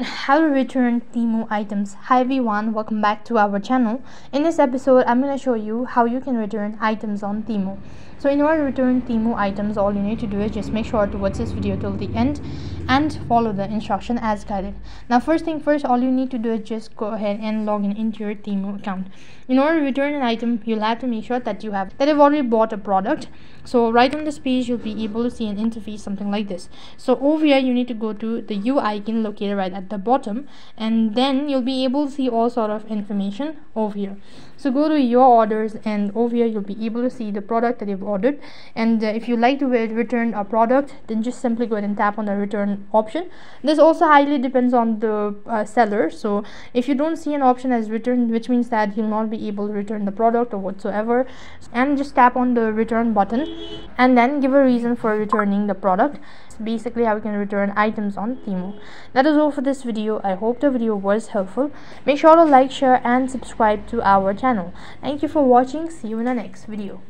how to return Temu items. Hi everyone, welcome back to our channel. In this episode, I'm going to show you how you can return items on Temu. So in order to return Temu items, all you need to do is just make sure to watch this video till the end and follow the instruction as guided. Now first thing first, all you need to do is just go ahead and log in into your Temu account. In order to return an item, you'll have to make sure that you have that you've already bought a product. So right on this page, you'll be able to see an interface something like this. So over here, you need to go to the U icon located right at the bottom and then you'll be able to see all sort of information over here so go to your orders and over here you'll be able to see the product that you've ordered and uh, if you like to return a product then just simply go ahead and tap on the return option this also highly depends on the uh, seller so if you don't see an option as return which means that you'll not be able to return the product or whatsoever and just tap on the return button and then give a reason for returning the product basically how you can return items on Temu. That is all for this video. I hope the video was helpful. Make sure to like, share and subscribe to our channel. Thank you for watching. See you in the next video.